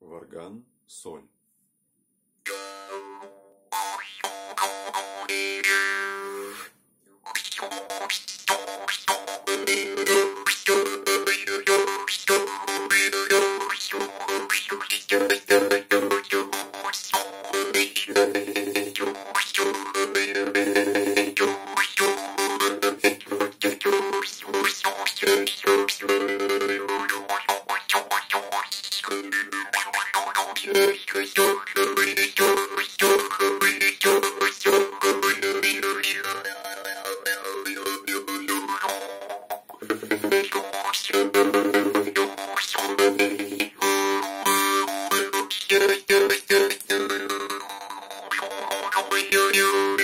Варган, соль. Thank you. you, you.